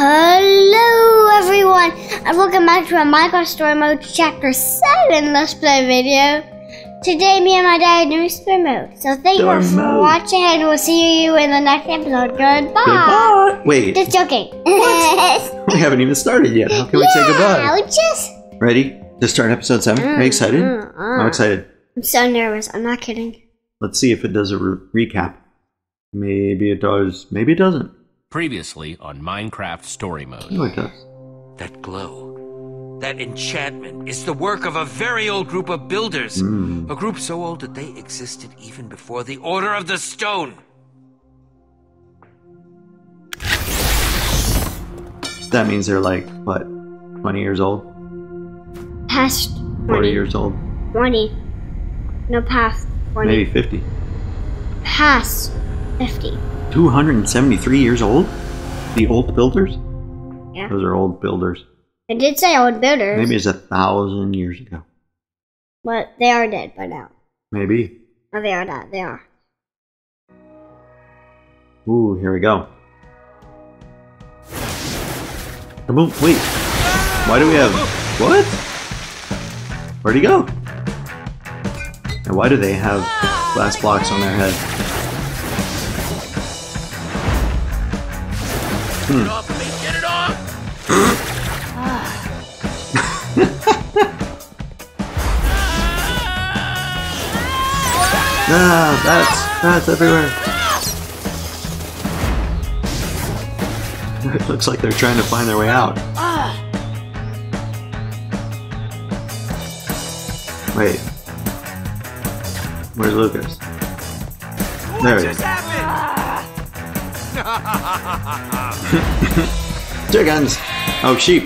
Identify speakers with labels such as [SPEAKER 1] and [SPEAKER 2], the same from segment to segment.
[SPEAKER 1] Hello everyone and welcome back to a Minecraft Story Mode Chapter 7 Let's Play video. Today me and my dad are doing Story Mode. So thank
[SPEAKER 2] Story
[SPEAKER 1] you for
[SPEAKER 2] mode.
[SPEAKER 1] watching and we'll see you in the next episode. Goodbye.
[SPEAKER 2] Goodbye. Wait,
[SPEAKER 1] Just joking.
[SPEAKER 2] we haven't even started yet. How can we say
[SPEAKER 1] Yeah,
[SPEAKER 2] goodbye?
[SPEAKER 1] we just...
[SPEAKER 2] Ready to start episode seven? Are you excited?
[SPEAKER 1] Mm, mm,
[SPEAKER 2] I'm
[SPEAKER 1] mm.
[SPEAKER 2] excited.
[SPEAKER 1] I'm so nervous. I'm not kidding.
[SPEAKER 2] Let's see if it does a re- recap. Maybe it does. Maybe it doesn't.
[SPEAKER 3] Previously on Minecraft Story Mode.
[SPEAKER 2] it does.
[SPEAKER 4] That glow, that enchantment is the work of a very old group of builders.
[SPEAKER 2] Mm.
[SPEAKER 4] A group so old that they existed even before the Order of the Stone.
[SPEAKER 2] That means they're like what, 20 years old,
[SPEAKER 1] Past
[SPEAKER 2] 40
[SPEAKER 1] 20.
[SPEAKER 2] years old,
[SPEAKER 1] 20. No, past 20.
[SPEAKER 2] maybe 50.
[SPEAKER 1] Past 50.
[SPEAKER 2] 273 years old. The old builders.
[SPEAKER 1] Yeah.
[SPEAKER 2] Those are old builders.
[SPEAKER 1] I did say old builders.
[SPEAKER 2] Maybe it's a thousand years ago.
[SPEAKER 1] But they are dead by now.
[SPEAKER 2] Maybe.
[SPEAKER 1] Oh, they are dead. They are.
[SPEAKER 2] Ooh, here we go. Come on, wait. Why do we have what? Where'd he go? And why do they have glass blocks on their head?
[SPEAKER 4] Get it off of me, get it off!
[SPEAKER 2] Ah, that's that's everywhere. It looks like they're trying to find their way out. Wait. Where's Lucas? There he is. Chickens! Oh, sheep.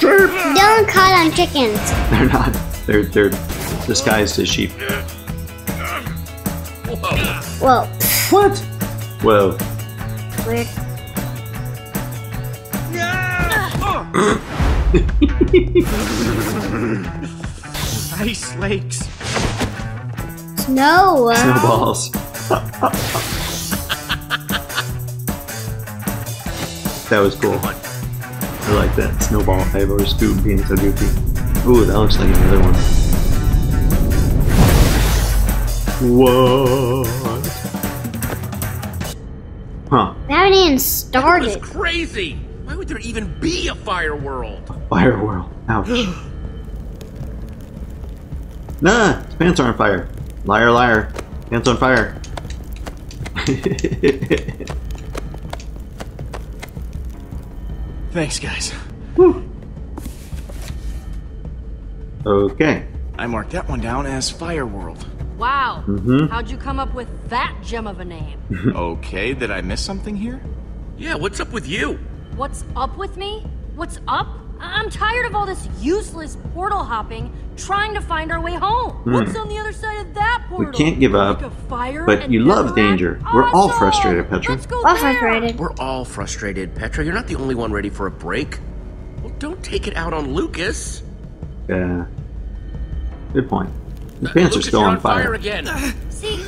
[SPEAKER 1] Don't call them chickens.
[SPEAKER 2] They're not. They're they're disguised as sheep.
[SPEAKER 1] Whoa.
[SPEAKER 2] What? Whoa.
[SPEAKER 1] Weird.
[SPEAKER 5] Ice lakes.
[SPEAKER 1] Snow.
[SPEAKER 2] Snowballs. That was cool. I like that snowball. I've always Scoob being so goofy. Ooh, that looks like another one. What? Huh.
[SPEAKER 1] We haven't even started.
[SPEAKER 4] That was
[SPEAKER 1] started.
[SPEAKER 4] crazy! Why would there even be a fire world?
[SPEAKER 2] Fire world. Ouch. nah, his pants are on fire. Liar, liar. Pants on fire.
[SPEAKER 5] Thanks, guys.
[SPEAKER 2] okay.
[SPEAKER 5] I marked that one down as Fire World.
[SPEAKER 6] Wow.
[SPEAKER 2] Mhm.
[SPEAKER 6] How'd you come up with that gem of a name?
[SPEAKER 5] okay, did I miss something here?
[SPEAKER 4] Yeah, what's up with you?
[SPEAKER 6] What's up with me? What's up? I- I'm tired of all this useless portal hopping trying to find our way home. What's on the other side of that
[SPEAKER 2] portal? We can't give up,
[SPEAKER 6] Like a fire
[SPEAKER 2] but you love
[SPEAKER 6] Netherrack?
[SPEAKER 2] danger. We're all frustrated, Petra.
[SPEAKER 6] Let's go
[SPEAKER 1] We're
[SPEAKER 6] there.
[SPEAKER 1] frustrated.
[SPEAKER 4] We're all frustrated, Petra. You're not the only one ready for a break. Well, don't take it out on Lucas.
[SPEAKER 2] Yeah. Good point. His
[SPEAKER 4] Uh,
[SPEAKER 2] pants are still
[SPEAKER 4] you're
[SPEAKER 2] on fire.
[SPEAKER 4] again.
[SPEAKER 6] See,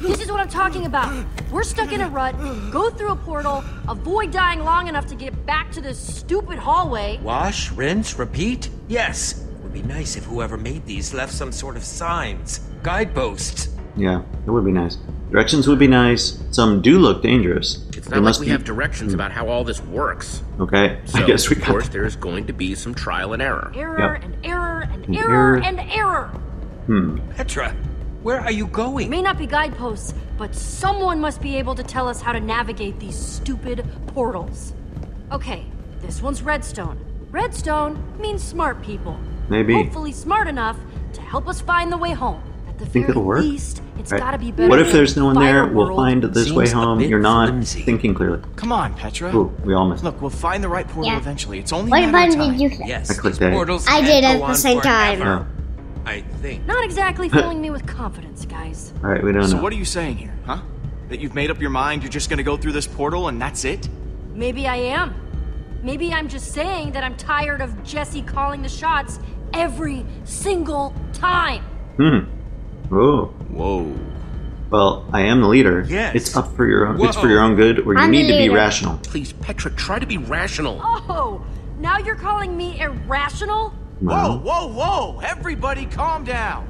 [SPEAKER 6] this is what I'm talking about. We're stuck in a rut, go through a portal, avoid dying long enough to get back to this stupid hallway.
[SPEAKER 4] Wash, rinse, repeat? Yes. It Would be nice if whoever made these left some sort of signs, guideposts.
[SPEAKER 2] Yeah, it would be nice. Directions would be nice. Some do look dangerous.
[SPEAKER 4] It's not like we
[SPEAKER 2] be-
[SPEAKER 4] have directions about how all this works.
[SPEAKER 2] Okay,
[SPEAKER 4] So,
[SPEAKER 2] I guess we
[SPEAKER 4] of
[SPEAKER 2] got.
[SPEAKER 4] course, there's going to be some trial and error.
[SPEAKER 6] Error
[SPEAKER 2] Yep.
[SPEAKER 6] and error and
[SPEAKER 2] And
[SPEAKER 6] error
[SPEAKER 2] error.
[SPEAKER 6] and error.
[SPEAKER 2] Hmm.
[SPEAKER 4] Petra, where are you going?
[SPEAKER 6] May not be guideposts, but someone must be able to tell us how to navigate these stupid portals. Okay, this one's redstone. Redstone means smart people.
[SPEAKER 2] Maybe.
[SPEAKER 6] Hopefully smart enough to help us find the way home. At the
[SPEAKER 2] Think
[SPEAKER 6] very
[SPEAKER 2] it'll work?
[SPEAKER 6] least, it's
[SPEAKER 2] Right.
[SPEAKER 6] gotta be better.
[SPEAKER 2] What if there's no one there? We'll
[SPEAKER 6] World.
[SPEAKER 2] find this way
[SPEAKER 4] Seems a
[SPEAKER 2] home. You're not
[SPEAKER 4] flimsy.
[SPEAKER 2] thinking clearly.
[SPEAKER 5] Come on, Petra.
[SPEAKER 2] Ooh, we all missed.
[SPEAKER 5] Look, we'll find the right portal
[SPEAKER 1] Yeah.
[SPEAKER 5] eventually. It's only
[SPEAKER 1] What
[SPEAKER 5] a matter of time.
[SPEAKER 1] did you click?
[SPEAKER 4] Yes,
[SPEAKER 2] I clicked A.
[SPEAKER 4] portals
[SPEAKER 1] I
[SPEAKER 4] can't
[SPEAKER 1] did at the same time.
[SPEAKER 2] Oh. Forever.
[SPEAKER 4] I think.
[SPEAKER 6] Not exactly filling me with confidence, guys.
[SPEAKER 2] All right, we don't
[SPEAKER 5] So
[SPEAKER 2] know.
[SPEAKER 5] So what are you saying here, huh? That you've made up your mind you're just gonna go through this portal and that's it?
[SPEAKER 6] Maybe I am. Maybe I'm just saying that I'm tired of Jesse calling the shots every single time.
[SPEAKER 2] Hmm. Oh.
[SPEAKER 5] Whoa.
[SPEAKER 2] Well, I am the leader.
[SPEAKER 4] Yes.
[SPEAKER 2] It's up for your own. It's for your own good, or you
[SPEAKER 1] I'm
[SPEAKER 2] need to be rational.
[SPEAKER 3] Please, Petra, try to be rational.
[SPEAKER 6] Oh, now you're calling me irrational?
[SPEAKER 5] Whoa, whoa, whoa! Everybody calm down.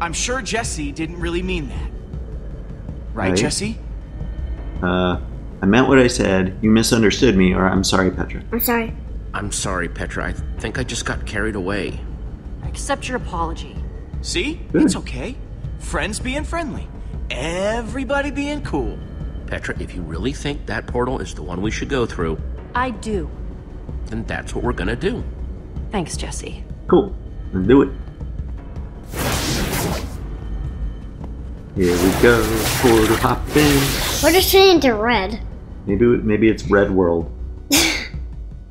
[SPEAKER 5] I'm sure Jesse didn't really mean that. Right,
[SPEAKER 2] Right.
[SPEAKER 5] Jesse?
[SPEAKER 2] Uh, I meant what I said. You misunderstood me, or I'm sorry, Petra.
[SPEAKER 1] I'm sorry.
[SPEAKER 3] I'm sorry, Petra. I think I just got carried away.
[SPEAKER 6] I accept your apology.
[SPEAKER 5] See?
[SPEAKER 2] Good.
[SPEAKER 5] It's okay. Friends being friendly. Everybody being cool.
[SPEAKER 3] Petra, if you really think that portal is the one we should go through,
[SPEAKER 6] I do.
[SPEAKER 3] then that's what we're gonna do.
[SPEAKER 6] Thanks, Jesse.
[SPEAKER 2] Cool. Let's do it. Here we go. Portal hopping.
[SPEAKER 1] We're just turning into red.
[SPEAKER 2] Maybe maybe it's red world.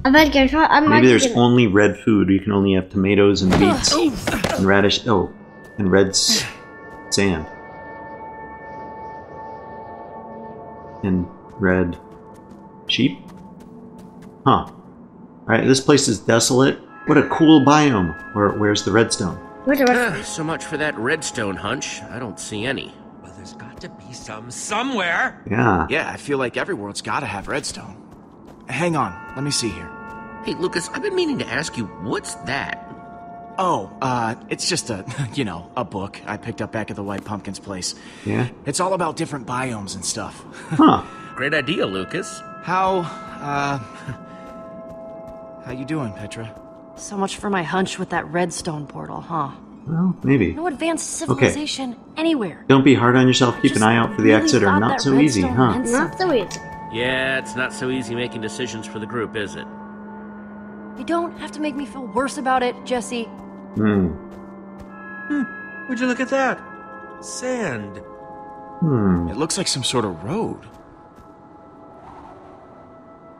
[SPEAKER 1] I'm about to try. I'm
[SPEAKER 2] Maybe there's
[SPEAKER 1] gonna,
[SPEAKER 2] only red food. You can only have tomatoes and beets and radish. Oh, and red sand and red sheep. Huh. All right, this place is desolate. What a cool biome. Where where's the redstone?
[SPEAKER 1] Where's the red?
[SPEAKER 3] Ah, so much for that redstone hunch. I don't see any.
[SPEAKER 4] Well, there's got to be some somewhere.
[SPEAKER 2] Yeah.
[SPEAKER 5] Yeah, I feel like every world's gotta have redstone. Hang on, let me see here.
[SPEAKER 3] Hey, Lucas, I've been meaning to ask you, what's that?
[SPEAKER 5] Oh, uh, it's just a, you know, a book I picked up back at the White Pumpkin's place.
[SPEAKER 2] Yeah.
[SPEAKER 5] It's all about different biomes and stuff.
[SPEAKER 2] Huh.
[SPEAKER 3] Great idea, Lucas.
[SPEAKER 5] How, uh, how you doing, Petra?
[SPEAKER 6] So much for my hunch with that redstone portal, huh?
[SPEAKER 2] Well, maybe.
[SPEAKER 6] No advanced civilization anywhere.
[SPEAKER 2] Don't be hard on yourself. Keep
[SPEAKER 6] Just
[SPEAKER 2] an eye out for the
[SPEAKER 6] really
[SPEAKER 2] exit, or
[SPEAKER 6] thought
[SPEAKER 2] not
[SPEAKER 6] that
[SPEAKER 2] so easy,
[SPEAKER 6] redstone
[SPEAKER 2] huh?
[SPEAKER 1] Not so easy.
[SPEAKER 3] Yeah, it's not so easy making decisions for the group, is it?
[SPEAKER 6] You don't have to make me feel worse about it, Jesse.
[SPEAKER 2] Hmm. Hmm.
[SPEAKER 4] Would you look at that? Sand.
[SPEAKER 2] Hmm.
[SPEAKER 5] It looks like some sort of road.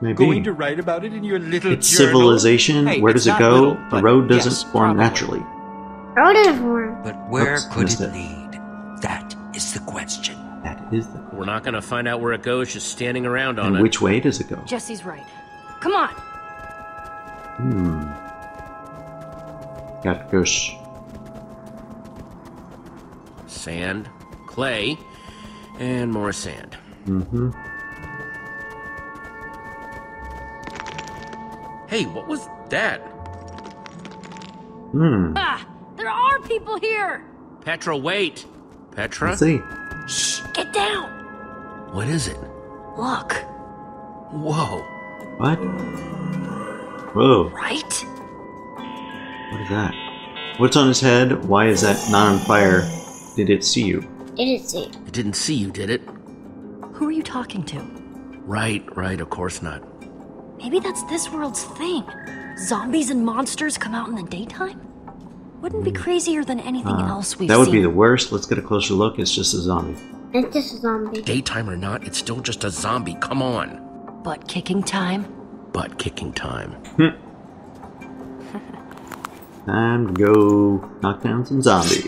[SPEAKER 2] Maybe.
[SPEAKER 4] Going to write about it in your little
[SPEAKER 2] It's
[SPEAKER 4] journal?
[SPEAKER 2] civilization.
[SPEAKER 5] Hey,
[SPEAKER 2] Where
[SPEAKER 5] it's
[SPEAKER 2] does it go?
[SPEAKER 5] little,
[SPEAKER 2] the road doesn't
[SPEAKER 5] yes,
[SPEAKER 2] form
[SPEAKER 5] probably.
[SPEAKER 2] naturally.
[SPEAKER 1] Road is warm.
[SPEAKER 4] But where
[SPEAKER 2] Oops,
[SPEAKER 4] could it
[SPEAKER 2] it.
[SPEAKER 4] lead? That is the question.
[SPEAKER 2] That is the.
[SPEAKER 3] We're not gonna find out where it goes just standing around on
[SPEAKER 2] And
[SPEAKER 3] it.
[SPEAKER 2] which way does it go?
[SPEAKER 6] Jesse's right. Come on.
[SPEAKER 2] Hmm. Got to go. Sh-
[SPEAKER 3] Sand, clay, and more sand.
[SPEAKER 2] mm-hmm.
[SPEAKER 3] Hey, what was that?
[SPEAKER 2] Hmm.
[SPEAKER 6] Ah, there are people here.
[SPEAKER 3] Petra, wait. Petra?
[SPEAKER 2] Let's see.
[SPEAKER 6] Shh, get down.
[SPEAKER 3] What is it?
[SPEAKER 6] Look,
[SPEAKER 3] Whoa.
[SPEAKER 2] What? Whoa.
[SPEAKER 6] right?
[SPEAKER 2] What is that? What's on his head? Why is that not on fire? Did it see you?
[SPEAKER 1] It is see.
[SPEAKER 3] It didn't see you, did it?
[SPEAKER 6] Who are you talking to?
[SPEAKER 3] Right, right, of course not.
[SPEAKER 6] Maybe that's this world's thing. Zombies and monsters come out in the daytime? Wouldn't be crazier than anything
[SPEAKER 2] Uh,
[SPEAKER 6] else we've
[SPEAKER 2] that would
[SPEAKER 6] seen.
[SPEAKER 2] be the worst. Let's get a closer look. It's just a zombie.
[SPEAKER 1] It's just a zombie.
[SPEAKER 3] Daytime or not, it's still just a zombie. Come on.
[SPEAKER 6] Butt kicking time.
[SPEAKER 3] Butt kicking time.
[SPEAKER 2] Time to go knock down some zombies.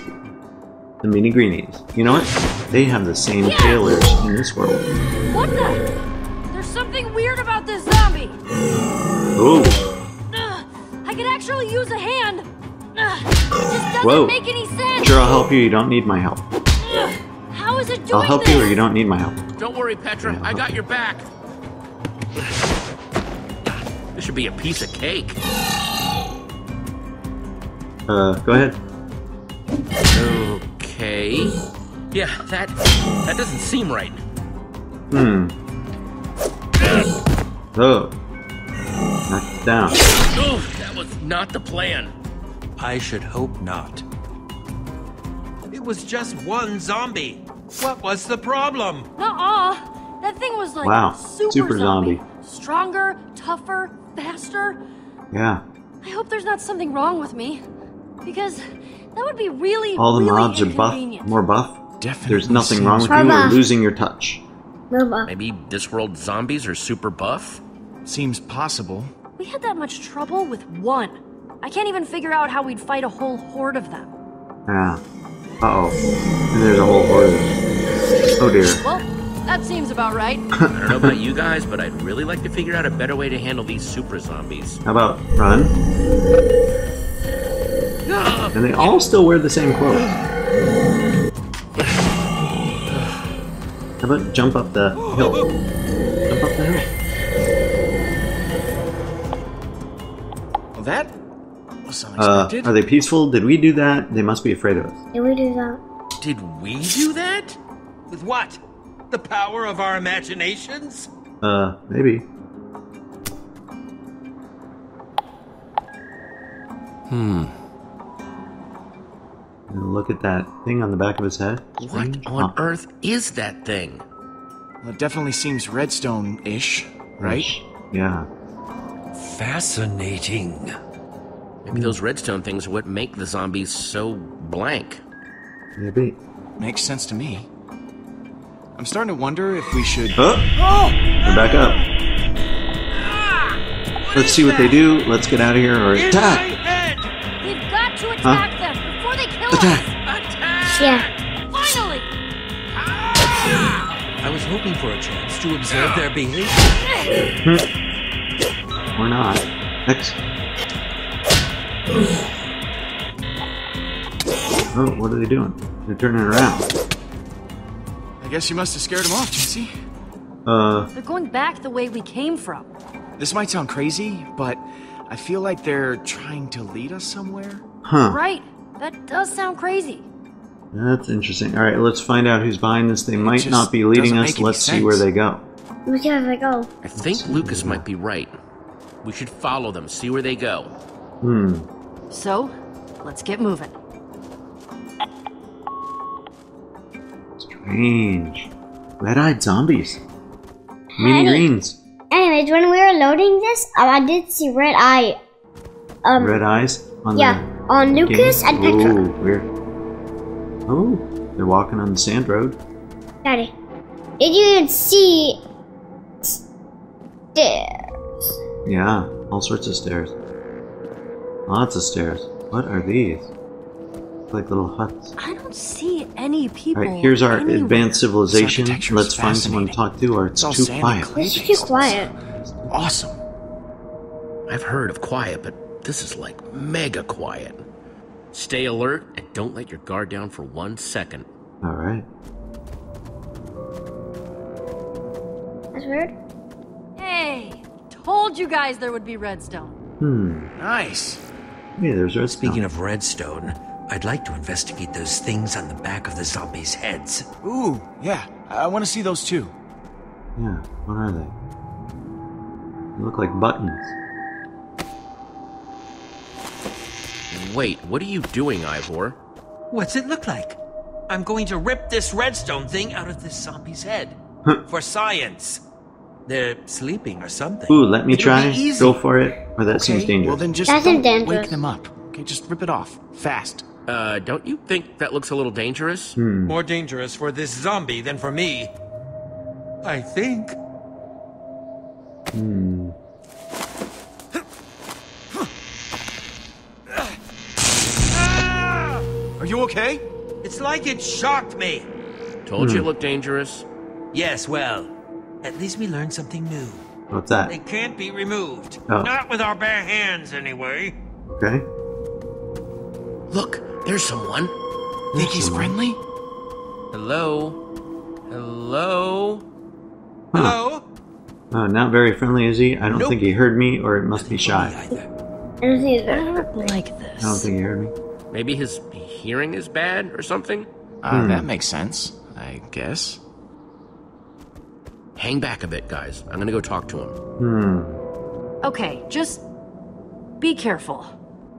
[SPEAKER 2] The mini greenies. You know what? They have the same tailors in this world.
[SPEAKER 6] What the?
[SPEAKER 2] Oh,
[SPEAKER 6] Ugh, I could actually use a hand. Ugh, it just doesn't
[SPEAKER 2] Whoa.
[SPEAKER 6] make any sense.
[SPEAKER 2] sure, I'll help you. You don't need my help.
[SPEAKER 6] How is it doing
[SPEAKER 2] I'll help
[SPEAKER 6] this?
[SPEAKER 2] you, or you don't need my help.
[SPEAKER 3] Don't worry, Petra. I got your back. This should be a piece of cake.
[SPEAKER 2] Uh, go ahead.
[SPEAKER 3] Okay. Yeah, that that doesn't seem right.
[SPEAKER 2] Hmm. Oh. Knock it down.
[SPEAKER 3] Oh, that was not the plan.
[SPEAKER 4] I should hope not. It was just one zombie. What was the problem?
[SPEAKER 6] Nuh-uh. That thing was like
[SPEAKER 2] Wow,
[SPEAKER 6] super,
[SPEAKER 2] super zombie.
[SPEAKER 6] Stronger, tougher, faster.
[SPEAKER 2] Yeah.
[SPEAKER 6] I hope there's not something wrong with me. Because that would be really,
[SPEAKER 2] All the
[SPEAKER 6] really
[SPEAKER 2] mobs are buff. More buff.
[SPEAKER 5] Definitely.
[SPEAKER 2] There's nothing wrong with
[SPEAKER 5] seems-
[SPEAKER 2] you. You're losing your touch.
[SPEAKER 1] Boba.
[SPEAKER 3] Maybe this world's zombies are super buff?
[SPEAKER 5] Seems possible.
[SPEAKER 6] We had that much trouble with one. I can't even figure out how we'd fight a whole horde of them.
[SPEAKER 2] Yeah. Uh oh. And there's a whole horde. Oh dear.
[SPEAKER 6] Well, that seems about right.
[SPEAKER 3] I don't know about you guys, but I'd really like to figure out a better way to handle these super zombies.
[SPEAKER 2] How about run? And they all still wear the same clothes. How about jump up the hill? Jump up the hill.
[SPEAKER 5] That was
[SPEAKER 2] Uh, are they peaceful? Did we do that? They must be afraid of us.
[SPEAKER 1] Did we do that?
[SPEAKER 4] Did we do that? With what? The power of our imaginations?
[SPEAKER 2] Uh, maybe.
[SPEAKER 3] Hmm.
[SPEAKER 2] And look at that thing on the back of his head.
[SPEAKER 3] What
[SPEAKER 2] Strange.
[SPEAKER 3] on
[SPEAKER 2] Huh.
[SPEAKER 3] earth is that thing?
[SPEAKER 5] Well, it definitely seems redstone-ish, right?
[SPEAKER 2] Yeah.
[SPEAKER 4] Fascinating.
[SPEAKER 3] Maybe those redstone things are what make the zombies so blank.
[SPEAKER 2] Maybe.
[SPEAKER 5] Makes sense to me. I'm starting to wonder if we should.
[SPEAKER 2] Oh! They're back up. Let's see what they do. Let's get out of here or attack!
[SPEAKER 6] We've got to attack them before they kill
[SPEAKER 2] Attack!
[SPEAKER 6] us!
[SPEAKER 1] Yeah.
[SPEAKER 6] Finally! Ah!
[SPEAKER 4] I was hoping for a chance to observe their behavior. Hmm.
[SPEAKER 2] Or not. X. Oh, what are they doing? They're turning around.
[SPEAKER 5] I guess you must have scared them off, Jesse.
[SPEAKER 2] Uh,
[SPEAKER 6] They're going back the way we came from.
[SPEAKER 5] This might sound crazy, but I feel like they're trying to lead us somewhere.
[SPEAKER 2] huh.
[SPEAKER 6] Right? That does sound crazy.
[SPEAKER 2] That's interesting. Alright, let's find out who's behind this. They might not be leading us. Let's see where they go.
[SPEAKER 1] We see how they go.
[SPEAKER 3] I think Lucas might be right. We should follow them, see where they go.
[SPEAKER 2] Hmm.
[SPEAKER 6] So, let's get moving.
[SPEAKER 2] Strange. Red-eyed zombies. Mini greens.
[SPEAKER 1] Anyways, when we were loading this, um, I did see red eye. Um,
[SPEAKER 2] Red eyes on
[SPEAKER 1] yeah,
[SPEAKER 2] the
[SPEAKER 1] on Lucas and Petra.
[SPEAKER 2] Oh, weird. Oh, they're walking on the sand road.
[SPEAKER 1] Daddy, did you even see stairs?
[SPEAKER 2] Yeah, all sorts of stairs. Lots of stairs. What are these? Like little huts.
[SPEAKER 6] I don't see any people.
[SPEAKER 2] Alright, here's our
[SPEAKER 6] anywhere.
[SPEAKER 2] advanced civilization. Let's find someone to talk to, or it's,
[SPEAKER 5] It's
[SPEAKER 2] too quiet.
[SPEAKER 1] It's too quiet.
[SPEAKER 5] Awesome.
[SPEAKER 3] I've heard of quiet, but this is like mega quiet. Stay alert and don't let your guard down for one second.
[SPEAKER 2] Alright.
[SPEAKER 1] That's weird.
[SPEAKER 6] Hey, told you guys there would be redstone.
[SPEAKER 2] Hmm.
[SPEAKER 5] Nice.
[SPEAKER 2] Hey, there's redstone.
[SPEAKER 4] Speaking of redstone, I'd like to investigate those things on the back of the zombies' heads.
[SPEAKER 5] Ooh, yeah. I want to see those too.
[SPEAKER 2] Yeah, what are they? They look like buttons.
[SPEAKER 3] Wait, what are you doing, Ivor?
[SPEAKER 4] What's it look like? I'm going to rip this redstone thing out of this zombie's head. for science. They're sleeping or something.
[SPEAKER 2] Ooh, let me
[SPEAKER 4] It'll
[SPEAKER 2] try. Go for it. Or that seems dangerous.
[SPEAKER 5] well then just
[SPEAKER 1] That's
[SPEAKER 5] don't
[SPEAKER 1] dangerous.
[SPEAKER 5] wake them up. Okay, just rip it off. Fast.
[SPEAKER 3] Uh, don't you think that looks a little dangerous?
[SPEAKER 2] Hmm.
[SPEAKER 4] More dangerous for this zombie than for me. I think.
[SPEAKER 2] Hmm.
[SPEAKER 5] Are you okay?
[SPEAKER 4] It's like it shocked me.
[SPEAKER 3] Told
[SPEAKER 2] Hmm.
[SPEAKER 3] you it looked dangerous.
[SPEAKER 4] Yes, well, at least we learned something new.
[SPEAKER 2] What's that?
[SPEAKER 4] They can't be removed.
[SPEAKER 2] Oh.
[SPEAKER 4] Not with our bare hands, anyway.
[SPEAKER 2] Okay.
[SPEAKER 3] Look, there's someone.
[SPEAKER 5] Think he's friendly?
[SPEAKER 3] Hello? Hello?
[SPEAKER 2] Huh.
[SPEAKER 4] Hello?
[SPEAKER 2] Uh, not very friendly, is he? I don't
[SPEAKER 4] Nope.
[SPEAKER 2] think he heard me, or it must be shy.
[SPEAKER 4] Either.
[SPEAKER 1] I don't see
[SPEAKER 6] I don't like this.
[SPEAKER 2] think he heard me.
[SPEAKER 3] Maybe his hearing is bad or something?
[SPEAKER 5] Uh,
[SPEAKER 2] Hmm.
[SPEAKER 5] that makes sense, I guess.
[SPEAKER 3] Hang back a bit, guys. I'm gonna go talk to him.
[SPEAKER 2] Hmm.
[SPEAKER 6] Okay, just be careful.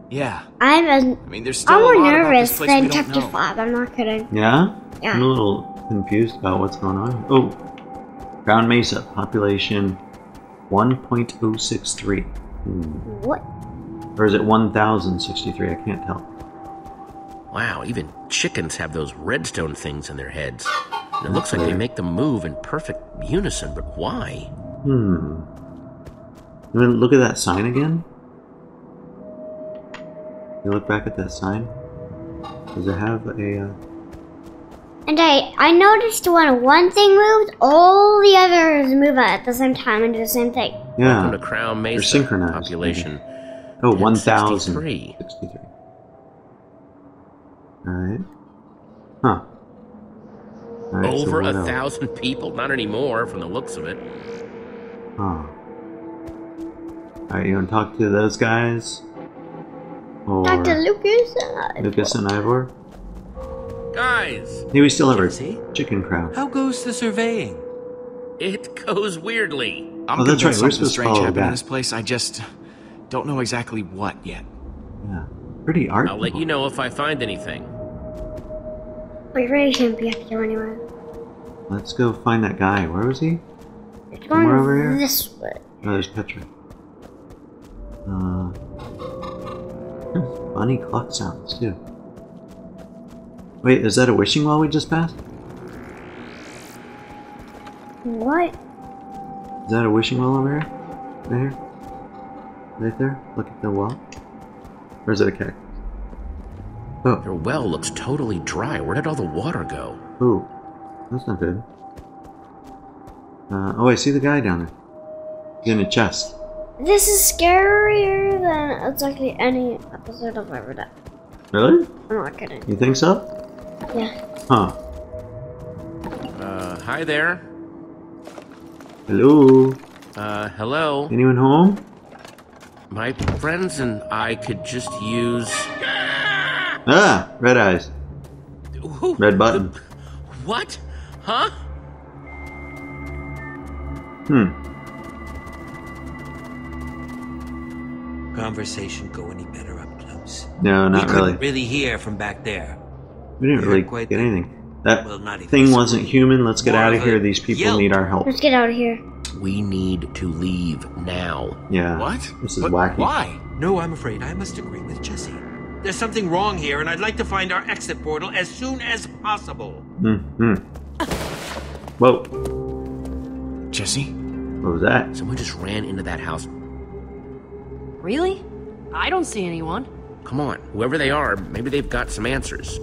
[SPEAKER 5] Yeah.
[SPEAKER 1] I'm a,
[SPEAKER 5] I mean, there's still
[SPEAKER 1] I'm
[SPEAKER 5] a
[SPEAKER 1] more
[SPEAKER 5] lot about this
[SPEAKER 1] nervous
[SPEAKER 5] place
[SPEAKER 1] than
[SPEAKER 5] we don't
[SPEAKER 1] Chapter 5. I'm not kidding.
[SPEAKER 2] Yeah?
[SPEAKER 1] Yeah.
[SPEAKER 2] I'm a little confused about what's going on. Oh, Crown Mesa, population 1.063. Hmm.
[SPEAKER 1] What?
[SPEAKER 2] Or is it 1063? I can't tell.
[SPEAKER 3] Wow, even chickens have those redstone things in their heads. And it looks like they make them move in perfect unison, but why?
[SPEAKER 2] Hmm. And then look at that sign again. You look back at that sign. Does it have a? Uh...
[SPEAKER 1] And I, I noticed when one thing moves, all the others move at the same time and do the same thing. Yeah.
[SPEAKER 3] Welcome to
[SPEAKER 2] Yeah.
[SPEAKER 3] Crown Mesa.
[SPEAKER 2] synchronized,
[SPEAKER 3] Population.
[SPEAKER 2] Oh,
[SPEAKER 3] At
[SPEAKER 2] 1063.
[SPEAKER 3] 63.
[SPEAKER 2] Alright. Huh. Alright,
[SPEAKER 3] Over
[SPEAKER 2] what
[SPEAKER 3] a
[SPEAKER 2] else?
[SPEAKER 3] thousand people? Not anymore, from the looks of it.
[SPEAKER 2] Huh. Alright, you want to talk to those guys? Or
[SPEAKER 1] Dr. Lucas and I.
[SPEAKER 2] Lucas and Ivor?
[SPEAKER 3] Guys,
[SPEAKER 2] Hey, we still have our
[SPEAKER 4] Jesse?
[SPEAKER 2] chicken crowd.
[SPEAKER 4] How goes the surveying?
[SPEAKER 3] it goes weirdly.
[SPEAKER 5] Oh, I'm
[SPEAKER 2] Oh, that's right,
[SPEAKER 5] convinced
[SPEAKER 2] we're
[SPEAKER 5] something
[SPEAKER 2] supposed to
[SPEAKER 5] strange
[SPEAKER 2] follow
[SPEAKER 5] happened in this place. I just don't know exactly what yet.
[SPEAKER 2] Yeah. Pretty art.
[SPEAKER 3] I'll let you know if I find anything.
[SPEAKER 1] We really shouldn't be up here anyway.
[SPEAKER 2] Let's go find that guy. Where was he?
[SPEAKER 1] It's
[SPEAKER 2] Somewhere over here?
[SPEAKER 1] this way.
[SPEAKER 2] Oh, there's Petra. Uh, funny clock sounds too. Wait, is that a wishing well we just passed?
[SPEAKER 1] What?
[SPEAKER 2] Is that a wishing well over here? Right here? Right there? Look at the well. Or is it a cactus? Oh,
[SPEAKER 3] Their well looks totally dry. Where did all the water go?
[SPEAKER 2] oh, that's not good. Uh, oh, I see the guy down there. He's in a chest.
[SPEAKER 1] This is scarier than exactly any episode I've ever done.
[SPEAKER 2] Really?
[SPEAKER 1] I'm not kidding.
[SPEAKER 2] You think so?
[SPEAKER 1] Yeah.
[SPEAKER 2] Huh.
[SPEAKER 3] Uh, hi there.
[SPEAKER 2] Hello?
[SPEAKER 3] Uh, hello.
[SPEAKER 2] Anyone home?
[SPEAKER 3] My friends and I could just use.
[SPEAKER 2] Ah, red eyes.
[SPEAKER 3] Who-
[SPEAKER 2] Red button.
[SPEAKER 3] What? Huh?
[SPEAKER 2] Hmm.
[SPEAKER 4] Conversation go any better up close?
[SPEAKER 2] No, not
[SPEAKER 4] couldn't
[SPEAKER 2] really.
[SPEAKER 4] really hear from back there.
[SPEAKER 2] We didn't really
[SPEAKER 4] quite
[SPEAKER 2] get anything. That
[SPEAKER 4] well, not
[SPEAKER 2] thing
[SPEAKER 4] a
[SPEAKER 2] wasn't human. Let's get
[SPEAKER 4] More
[SPEAKER 2] out
[SPEAKER 4] of
[SPEAKER 2] of here. These people
[SPEAKER 4] yelp.
[SPEAKER 2] need our help.
[SPEAKER 1] Let's get out of here.
[SPEAKER 3] We need to leave now.
[SPEAKER 2] Yeah.
[SPEAKER 5] What?
[SPEAKER 2] This is
[SPEAKER 5] But
[SPEAKER 2] wacky.
[SPEAKER 5] Why?
[SPEAKER 4] No, I'm afraid I must agree with Jesse. There's something wrong here, and I'd like to find our exit portal as soon as possible.
[SPEAKER 2] Hmm. Whoa.
[SPEAKER 5] Jesse?
[SPEAKER 2] What was that?
[SPEAKER 3] Someone just ran into that house.
[SPEAKER 6] Really? I don't see anyone.
[SPEAKER 3] Come on, whoever they are, maybe they've got some answers.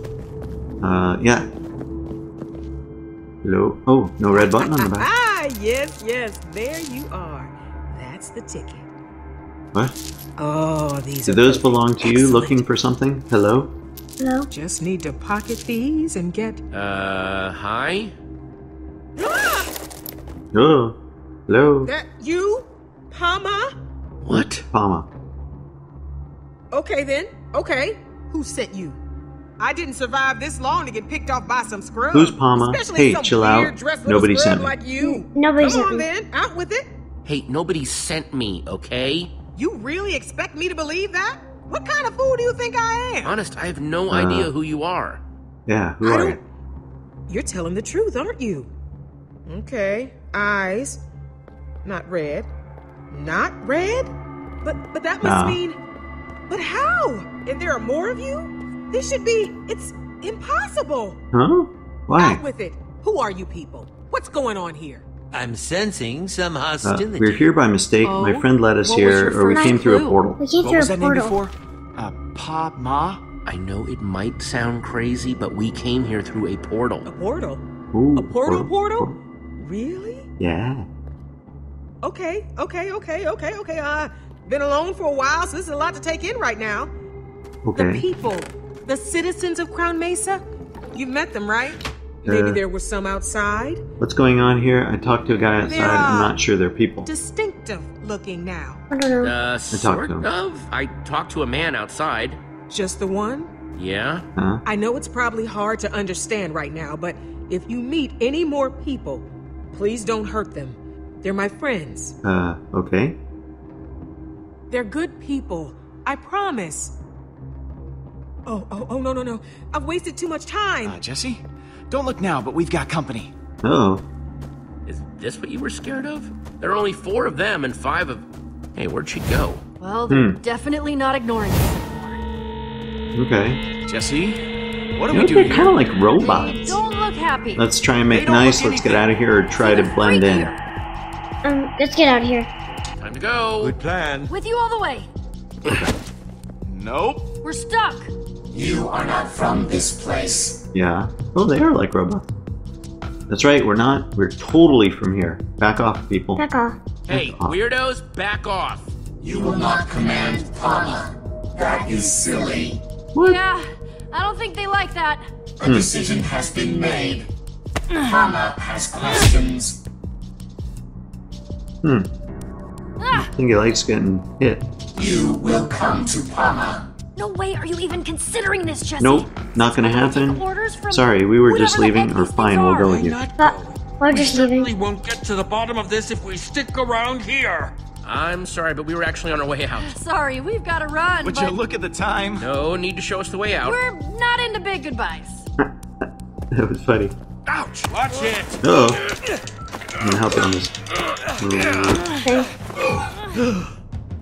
[SPEAKER 2] Uh, yeah. Hello. Oh, no red button on the back.
[SPEAKER 7] Ah, yes, yes, there you are. That's the ticket.
[SPEAKER 2] What?
[SPEAKER 7] Oh, these
[SPEAKER 2] Do
[SPEAKER 7] are
[SPEAKER 2] those belong to you?
[SPEAKER 7] Excellent.
[SPEAKER 2] Looking for something? Hello.
[SPEAKER 1] Hello?
[SPEAKER 7] Just need to pocket these and get.
[SPEAKER 3] Uh, hi?
[SPEAKER 2] Oh. Hello.
[SPEAKER 7] That you, PAMA?
[SPEAKER 3] What?
[SPEAKER 2] PAMA.
[SPEAKER 7] Okay then. Okay. Who sent you? I didn't survive this long to get picked off by some scrub.
[SPEAKER 2] Who's PAMA?
[SPEAKER 7] Especially
[SPEAKER 2] Hey,
[SPEAKER 7] some
[SPEAKER 2] chill out.
[SPEAKER 7] weird-dressed
[SPEAKER 2] Nobody sent me.
[SPEAKER 7] like you.
[SPEAKER 1] Nobody
[SPEAKER 7] Come
[SPEAKER 1] sent
[SPEAKER 7] on
[SPEAKER 1] me.
[SPEAKER 7] then, out with it.
[SPEAKER 3] Hey, nobody sent me, okay?
[SPEAKER 7] You really expect me to believe that? What kind of fool do you think I am?
[SPEAKER 3] Honest, I have no
[SPEAKER 2] Uh.
[SPEAKER 3] idea who you are.
[SPEAKER 2] Yeah. Who
[SPEAKER 7] I
[SPEAKER 2] are
[SPEAKER 7] don't-
[SPEAKER 2] you?
[SPEAKER 7] You're telling the truth, aren't you? Okay, eyes. Not red. Not red? But but that must
[SPEAKER 2] Nah.
[SPEAKER 7] mean But how? And there are more of you? This should be it's impossible.
[SPEAKER 2] Huh? Why?
[SPEAKER 7] Out with it. Who are you people? What's going on here?
[SPEAKER 4] I'm sensing some
[SPEAKER 2] Uh,
[SPEAKER 4] hostility.
[SPEAKER 2] we're here by mistake. My
[SPEAKER 6] Oh?
[SPEAKER 2] friend led us here, or we
[SPEAKER 6] first
[SPEAKER 2] came through a portal.
[SPEAKER 1] We came
[SPEAKER 5] What
[SPEAKER 1] through
[SPEAKER 5] was
[SPEAKER 1] a
[SPEAKER 5] that name
[SPEAKER 1] portal.
[SPEAKER 5] before? Uh, PAMA?
[SPEAKER 3] I know it might sound crazy, but we came here through a portal.
[SPEAKER 7] A portal?
[SPEAKER 2] Ooh,
[SPEAKER 7] A portal portal? Really?
[SPEAKER 2] Yeah.
[SPEAKER 7] Okay, okay, okay, okay, okay. Uh been alone for a while, so this is a lot to take in right now.
[SPEAKER 2] Okay.
[SPEAKER 7] The people, the citizens of Crown Mesa. You've met them, right? Maybe
[SPEAKER 2] Uh,
[SPEAKER 7] there were some outside.
[SPEAKER 2] What's going on here? I talked to a guy outside. I'm not sure they're people.
[SPEAKER 7] Distinctive looking now.
[SPEAKER 1] I.
[SPEAKER 3] Uh,
[SPEAKER 2] talked
[SPEAKER 3] sort
[SPEAKER 2] to him.
[SPEAKER 3] of. I talked to a man outside.
[SPEAKER 7] Just the one?
[SPEAKER 3] Yeah?
[SPEAKER 2] Huh?
[SPEAKER 7] I know it's probably hard to understand right now, but if you meet any more people, please don't hurt them. They're my friends.
[SPEAKER 2] Uh, okay.
[SPEAKER 7] They're good people. I promise. Oh, oh, oh, no, no, no. I've wasted too much time.
[SPEAKER 5] Uh, Jesse? Don't look now, but we've got company.
[SPEAKER 2] Oh.
[SPEAKER 3] Is this what you were scared of? There are only four of them and five of. Hey, where'd she go?
[SPEAKER 6] Well, they're
[SPEAKER 2] Hmm.
[SPEAKER 6] definitely not ignoring us anymore.
[SPEAKER 2] Okay.
[SPEAKER 5] Jesse? What do
[SPEAKER 2] You
[SPEAKER 5] we
[SPEAKER 2] know,
[SPEAKER 5] do
[SPEAKER 2] they're kind of like robots.
[SPEAKER 6] Don't look happy.
[SPEAKER 2] Let's try and make nice. Let's get out of here or try to blend in.
[SPEAKER 6] freakier.
[SPEAKER 1] Um, let's get out of here.
[SPEAKER 3] Time to go.
[SPEAKER 4] Good plan.
[SPEAKER 6] With you all the way.
[SPEAKER 5] Nope.
[SPEAKER 6] We're stuck.
[SPEAKER 8] You are not from this place.
[SPEAKER 2] Yeah. Oh, they are like robots. That's right. We're not. We're totally from here. Back off, people.
[SPEAKER 1] Back off.
[SPEAKER 3] Hey,
[SPEAKER 2] Back off.
[SPEAKER 3] weirdos, back off.
[SPEAKER 8] You will not command PAMA. That is silly.
[SPEAKER 2] What?
[SPEAKER 6] Yeah, I don't think they like that.
[SPEAKER 8] A decision has been made. PAMA has questions.
[SPEAKER 2] Hmm. I think he likes getting hit.
[SPEAKER 8] You will come to PAMA.
[SPEAKER 6] No way are you even considering this, Jesse.
[SPEAKER 2] Nope, not gonna
[SPEAKER 6] I'm gonna take
[SPEAKER 2] happen.
[SPEAKER 6] orders from
[SPEAKER 2] Sorry, we were just
[SPEAKER 6] whatever the
[SPEAKER 2] leaving,
[SPEAKER 6] heck
[SPEAKER 2] or
[SPEAKER 6] these
[SPEAKER 2] fine,
[SPEAKER 6] things
[SPEAKER 2] we'll go
[SPEAKER 6] are.
[SPEAKER 2] with you.
[SPEAKER 4] Not
[SPEAKER 1] But
[SPEAKER 4] going.
[SPEAKER 1] we're
[SPEAKER 4] We
[SPEAKER 1] just
[SPEAKER 4] certainly
[SPEAKER 1] leaving.
[SPEAKER 4] won't get to the bottom of this if we stick around here.
[SPEAKER 3] I'm sorry, but we were actually on our way out.
[SPEAKER 6] Sorry, we've got to run.
[SPEAKER 5] Would
[SPEAKER 6] but
[SPEAKER 5] you look at the time?
[SPEAKER 3] No need to show us the way out.
[SPEAKER 6] We're not into big goodbyes.
[SPEAKER 2] That was funny.
[SPEAKER 4] Ouch! Watch it!
[SPEAKER 2] Uh oh. I'm gonna help you on this.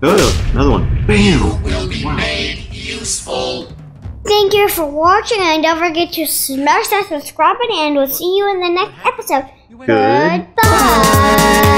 [SPEAKER 2] Oh, another one. Bam!
[SPEAKER 8] Will be made useful.
[SPEAKER 1] Thank you for watching, and don't forget to smash that subscribe button, and we'll see you in the next episode.
[SPEAKER 2] Good.
[SPEAKER 1] Goodbye.